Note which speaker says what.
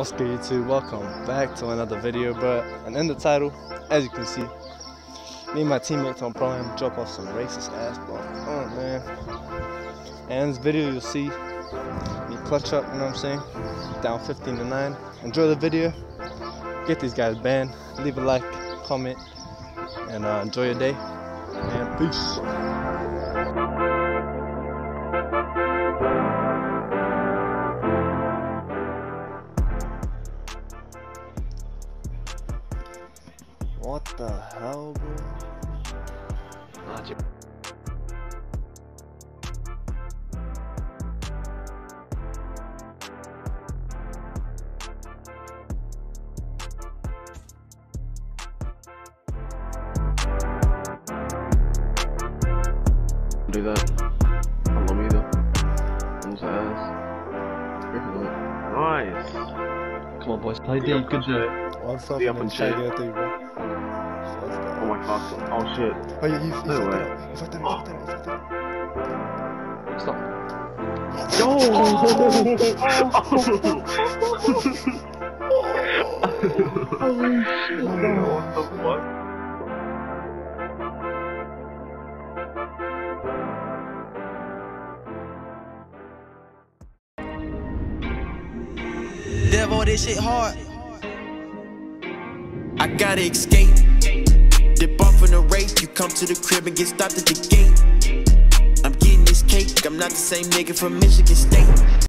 Speaker 1: What's good YouTube? Welcome back to another video, but and in the title, as you can see, me and my teammates on Am drop off some racist ass ball. Oh man. And in this video you'll see me clutch up, you know what I'm saying? Down 15 to 9. Enjoy the video. Get these guys banned. Leave a like, comment, and uh, enjoy your day. And peace. What the hell, bro?
Speaker 2: do that. Al oído. Vamos a ass. Nice.
Speaker 3: Come on, boys, play D. Good job.
Speaker 1: What's
Speaker 2: up,
Speaker 1: man?
Speaker 2: and
Speaker 1: Try to
Speaker 2: shit.
Speaker 1: get through, bro. What's
Speaker 2: Oh
Speaker 1: that?
Speaker 2: my god. Oh shit.
Speaker 1: Oh, you, you, you
Speaker 2: No
Speaker 1: fucked
Speaker 2: way.
Speaker 1: it up. You fucked it up. You fucked it up. You fucked it up.
Speaker 3: Stop.
Speaker 2: what the fuck?
Speaker 4: Devil, this shit hard. I gotta escape. Dip off in a race, you come to the crib and get stopped at the gate. I'm getting this cake, I'm not the same nigga from Michigan State.